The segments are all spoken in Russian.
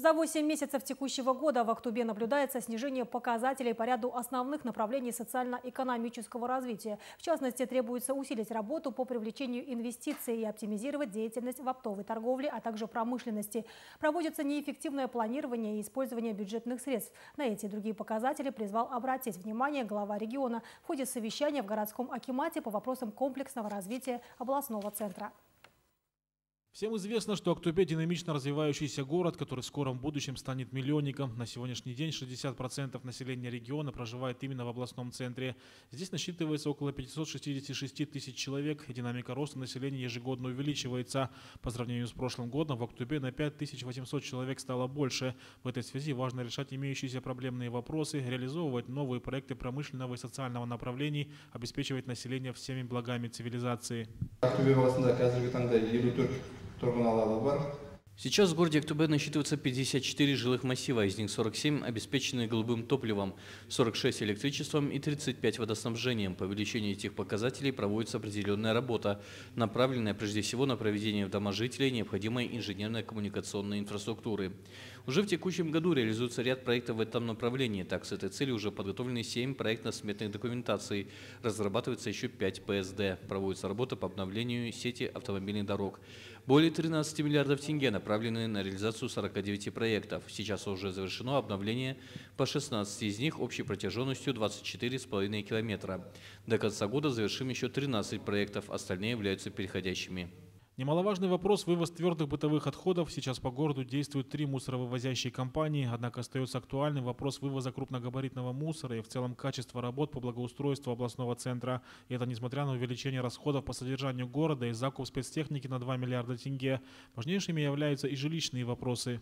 За 8 месяцев текущего года в Актубе наблюдается снижение показателей по ряду основных направлений социально-экономического развития. В частности, требуется усилить работу по привлечению инвестиций и оптимизировать деятельность в оптовой торговле, а также промышленности. Проводится неэффективное планирование и использование бюджетных средств. На эти и другие показатели призвал обратить внимание глава региона в ходе совещания в городском Акимате по вопросам комплексного развития областного центра. Всем известно, что Актубе – динамично развивающийся город, который в скором будущем станет миллионником. На сегодняшний день 60% населения региона проживает именно в областном центре. Здесь насчитывается около 566 тысяч человек, динамика роста населения ежегодно увеличивается. По сравнению с прошлым годом в Актубе на 5800 человек стало больше. В этой связи важно решать имеющиеся проблемные вопросы, реализовывать новые проекты промышленного и социального направлений, обеспечивать население всеми благами цивилизации. Сейчас в городе Актубе насчитывается 54 жилых массива, из них 47 обеспечены голубым топливом, 46 электричеством и 35 водоснабжением. По увеличению этих показателей проводится определенная работа, направленная прежде всего на проведение в дома жителей необходимой инженерно-коммуникационной инфраструктуры. Уже в текущем году реализуется ряд проектов в этом направлении. Так, с этой целью уже подготовлены 7 проектно-сметных документаций, разрабатывается еще 5 ПСД, проводится работа по обновлению сети автомобильных дорог. Более 13 миллиардов тенге направлены на реализацию 49 проектов. Сейчас уже завершено обновление по 16 из них общей протяженностью 24,5 километра. До конца года завершим еще 13 проектов, остальные являются переходящими. Немаловажный вопрос – вывоз твердых бытовых отходов. Сейчас по городу действуют три мусоровывозящие компании, однако остается актуальным вопрос вывоза крупногабаритного мусора и в целом качества работ по благоустройству областного центра. И это несмотря на увеличение расходов по содержанию города и закуп спецтехники на 2 миллиарда тенге. Важнейшими являются и жилищные вопросы.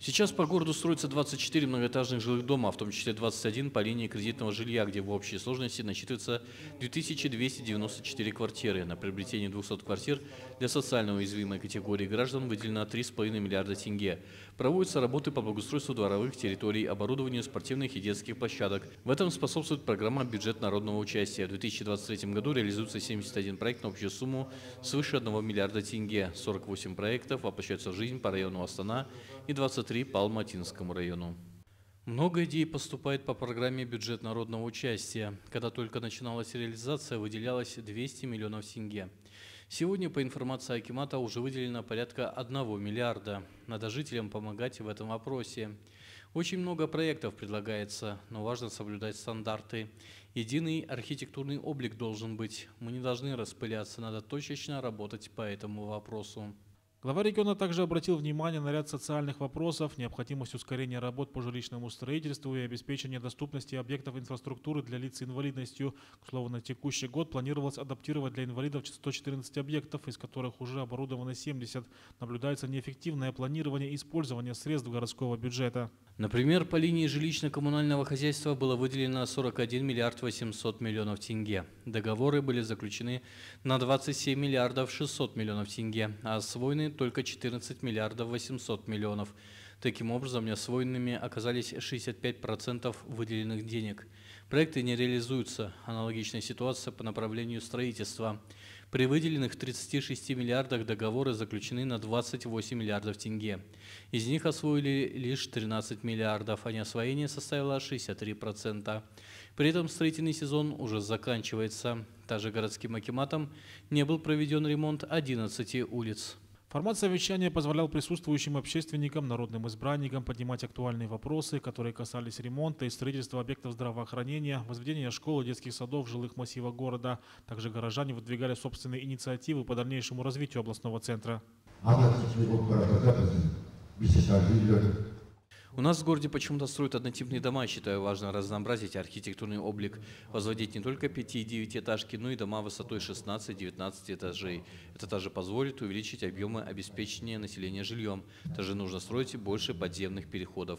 Сейчас по городу строится 24 многоэтажных жилых дома, в том числе 21 по линии кредитного жилья, где в общей сложности насчитывается 2294 квартиры. На приобретение 200 квартир для социально уязвимой категории граждан выделено 3,5 миллиарда тенге. Проводятся работы по благоустройству дворовых территорий, оборудованию спортивных и детских площадок. В этом способствует программа «Бюджет народного участия». В 2023 году реализуется 71 проект на общую сумму свыше 1 миллиарда тенге, 48 проектов воплощаются в жизнь по району Астана и 23 по Алматинскому району. Много идей поступает по программе «Бюджет народного участия». Когда только начиналась реализация, выделялось 200 миллионов тенге. Сегодня, по информации Акимата, уже выделено порядка 1 миллиарда. Надо жителям помогать в этом вопросе. Очень много проектов предлагается, но важно соблюдать стандарты. Единый архитектурный облик должен быть. Мы не должны распыляться, надо точечно работать по этому вопросу. Глава региона также обратил внимание на ряд социальных вопросов, необходимость ускорения работ по жилищному строительству и обеспечения доступности объектов инфраструктуры для лиц с инвалидностью. К слову, на текущий год планировалось адаптировать для инвалидов 114 объектов, из которых уже оборудовано 70. Наблюдается неэффективное планирование и использование средств городского бюджета. Например, по линии жилищно-коммунального хозяйства было выделено 41 миллиард 800 миллионов тенге. Договоры были заключены на 27 миллиардов 600 миллионов тенге, а освоены только 14 миллиардов 800 миллионов. Таким образом, неосвоенными оказались 65% выделенных денег. Проекты не реализуются. Аналогичная ситуация по направлению строительства. При выделенных 36 миллиардах договоры заключены на 28 миллиардов тенге. Из них освоили лишь 13 миллиардов, а неосвоение составило 63%. При этом строительный сезон уже заканчивается. Также городским акиматом не был проведен ремонт 11 улиц. Формат совещания позволял присутствующим общественникам, народным избранникам поднимать актуальные вопросы, которые касались ремонта и строительства объектов здравоохранения, возведения школ и детских садов жилых массивах города. Также горожане выдвигали собственные инициативы по дальнейшему развитию областного центра. У нас в городе почему-то строят однотипные дома. Считаю важно разнообразить архитектурный облик, возводить не только 5 и 9 этажки, но и дома высотой 16-19 этажей. Это также позволит увеличить объемы обеспечения населения жильем. Также нужно строить больше подземных переходов.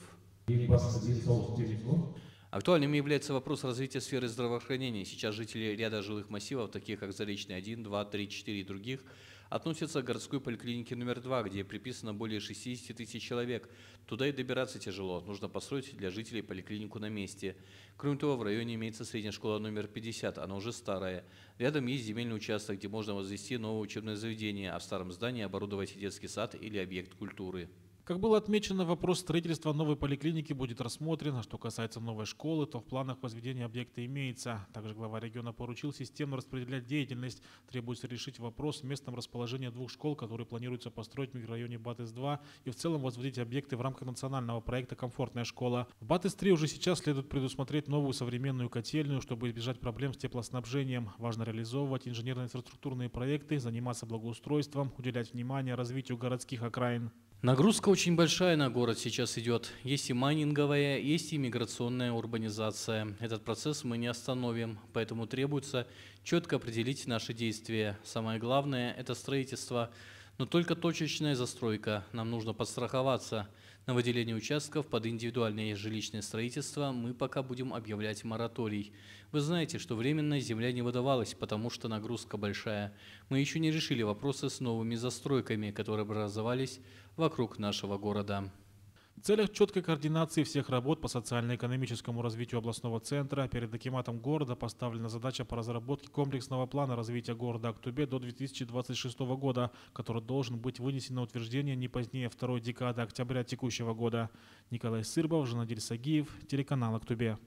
Актуальным является вопрос развития сферы здравоохранения. Сейчас жители ряда жилых массивов, таких как Заречный 1, 2, 3, 4 и других, относится к городской поликлинике номер два, где приписано более 60 тысяч человек. Туда и добираться тяжело, нужно построить для жителей поликлинику на месте. Кроме того, в районе имеется средняя школа номер 50, она уже старая. Рядом есть земельный участок, где можно возвести новое учебное заведение, а в старом здании оборудовать детский сад или объект культуры. Как было отмечено, вопрос строительства новой поликлиники будет рассмотрен. А что касается новой школы, то в планах возведения объекта имеется. Также глава региона поручил системно распределять деятельность. Требуется решить вопрос с местом расположения двух школ, которые планируется построить в микрорайоне Батыс-2 и в целом возводить объекты в рамках национального проекта «Комфортная школа». В Батыс-3 уже сейчас следует предусмотреть новую современную котельную, чтобы избежать проблем с теплоснабжением. Важно реализовывать инженерно-инфраструктурные проекты, заниматься благоустройством, уделять внимание развитию городских окраин. Нагрузка очень большая на город сейчас идет. Есть и майнинговая, есть и миграционная урбанизация. Этот процесс мы не остановим, поэтому требуется четко определить наши действия. Самое главное – это строительство, но только точечная застройка. Нам нужно подстраховаться – на выделение участков под индивидуальное жилищное строительство мы пока будем объявлять мораторий. Вы знаете, что временная земля не выдавалась, потому что нагрузка большая. Мы еще не решили вопросы с новыми застройками, которые образовались вокруг нашего города. Целях четкой координации всех работ по социально-экономическому развитию областного центра перед Акиматом города поставлена задача по разработке комплексного плана развития города Актубе до 2026 года, который должен быть вынесен на утверждение не позднее второй декады октября текущего года. Николай Сырбов, Жанадиль Сагиев, телеканал Актубе.